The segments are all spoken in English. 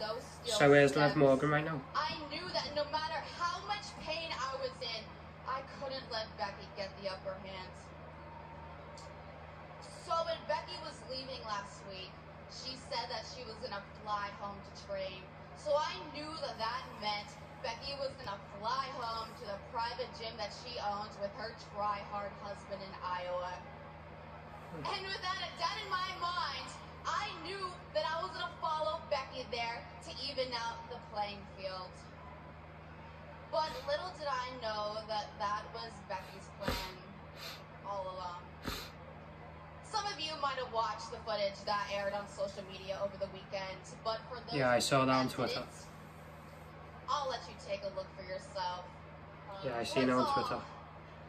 So where's Liv Morgan right now? I knew that no matter how much pain I was in, I couldn't let Becky get the upper hand. So when Becky was leaving last week, she said that she was gonna fly home to train. So I knew that that meant Becky was gonna fly home to the private gym that she owns with her try-hard husband in Iowa. Hmm. And with that, that in my mind, I knew that I was gonna follow Becky there to even out the playing field. But little did I know that that was Becky's plan all along. Some of you might have watched the footage that aired on social media over the weekend, but for those Yeah, I saw that on Twitter. I'll let you take a look for yourself. Um, Yeah, I seen it on all- Twitter.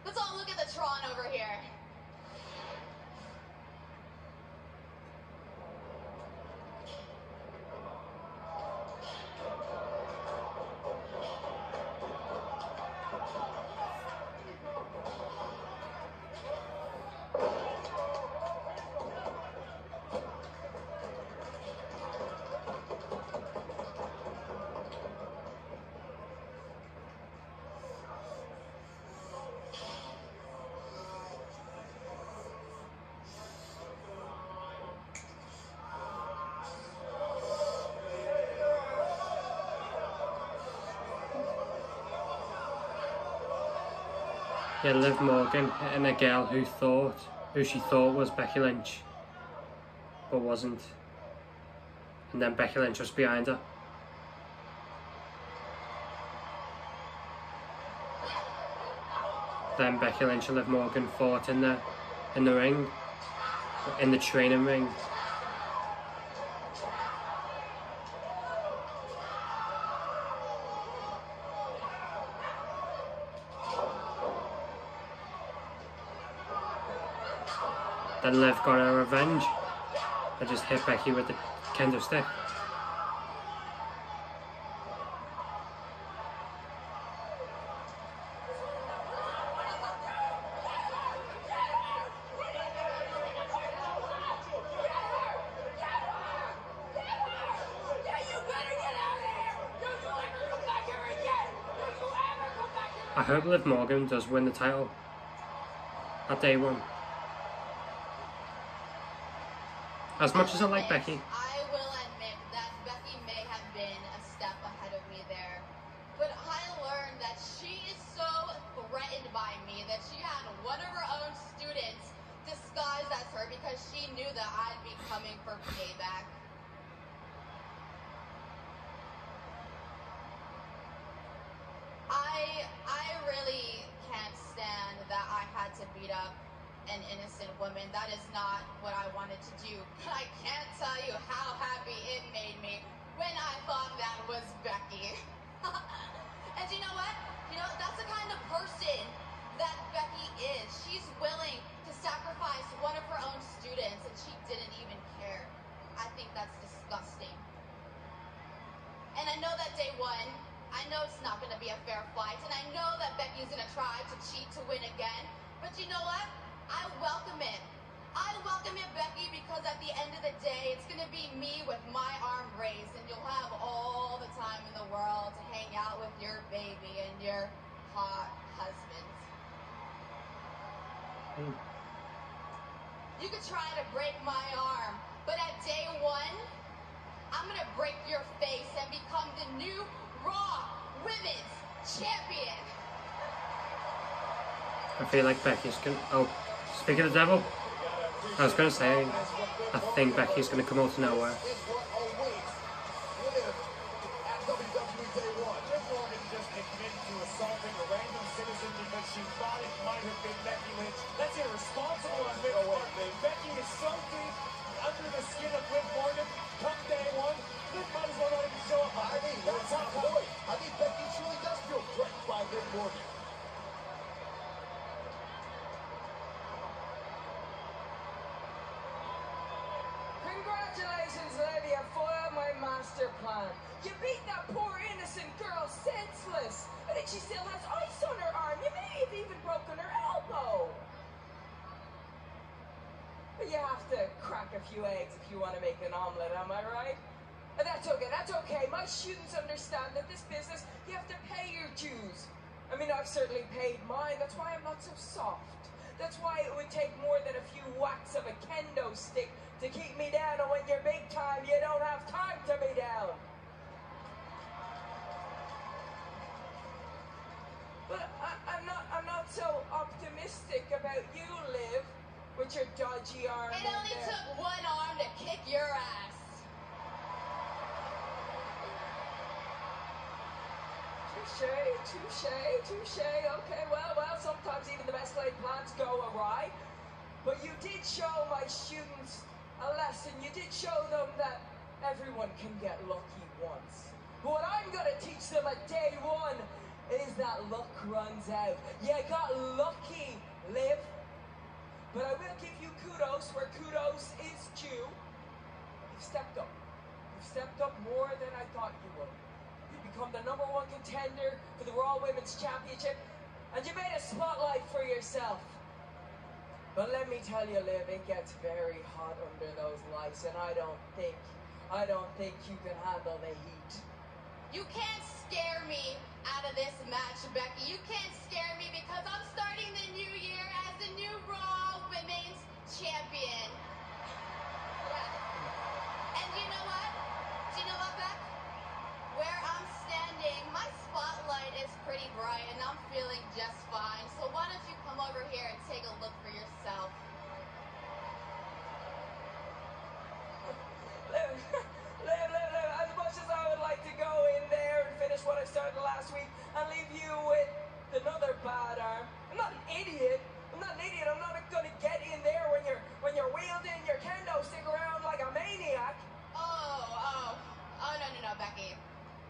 Let's all look at the Tron over here. Yeah, Liv Morgan hitting a girl who thought, who she thought was Becky Lynch, but wasn't. And then Becky Lynch was behind her. Then Becky Lynch and Liv Morgan fought in the in the ring, in the training ring. Then Liv got her revenge. I just hit Becky with the kendo stick. I hope Liv Morgan does win the title at day one. As much as I like Becky, I will admit that Becky may have been a step ahead of me there. But I learned that she is so threatened by me that she had one of her own students disguised as her because she knew that I'd be coming for payback. I I really can't stand that I had to beat up an innocent woman. That is not what I wanted to do. But I can't tell you how happy it made me when I thought that was Becky. and you know what? You know, that's the kind of person that Becky is. She's willing to sacrifice one of her own students and she didn't even care. I think that's disgusting. And I know that day one, I know it's not going to be a fair fight, and I know that Becky's going to try to cheat to win again. But you know what? I welcome it. I welcome it, Becky, because at the end of the day, it's going to be me with my arm raised, and you'll have all the time in the world to hang out with your baby and your hot husband. Hmm. You could try to break my arm, but at day one, I'm gonna break your face and become the new Raw Women's Champion. I feel like Becky's gonna. Oh, speak of the devil. I was gonna say, I think Becky's gonna come out of nowhere. You beat that poor innocent girl senseless. I think she still has ice on her arm. You may have even broken her elbow. But you have to crack a few eggs if you want to make an omelet, am I right? That's okay, that's okay, my students understand that this business, you have to pay your dues. I mean, I've certainly paid mine. That's why I'm not so soft. That's why it would take more than a few whacks of a kendo stick to keep Touche, touche, touche. Okay, well, well, sometimes even the best laid plans go awry. But you did show my students a lesson. You did show them that everyone can get lucky once. What I'm going to teach them at day one is that luck runs out. You got lucky, Liv. But I will give you kudos where kudos is due. You've stepped up. You've stepped up more than I thought you would. You've become the number one contender for the Raw Women's Championship, and you made a spotlight for yourself. But let me tell you, Liv, it gets very hot under those lights, and I don't think, I don't think you can handle the heat. You can't scare me out of this match, Becky. You can't scare me because I'm starting the new year as the last week and leave you with another bad arm, I'm not an idiot. I'm not an idiot. I'm not gonna get in there when you're when you're wielding your kendo stick around like a maniac. Oh, oh, oh no, no, no, Becky.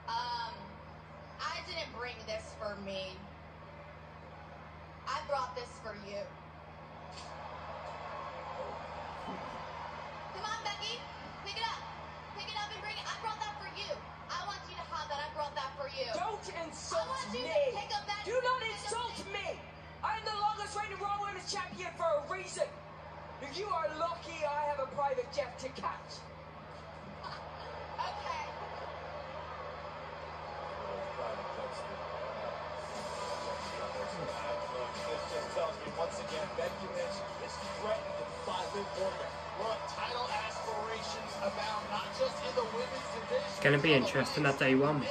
Um, I didn't bring this for me. I brought this for you. Come on, Becky, pick it up, pick it up and bring it. I brought that for you. I want that. I brought that for you. Don't insult I me. to pick up that- Do not insult me. I'm the longest reigning Raw Women's Champion for a reason. If you are lucky, I have a private jet to catch. It's gonna be interesting at day one.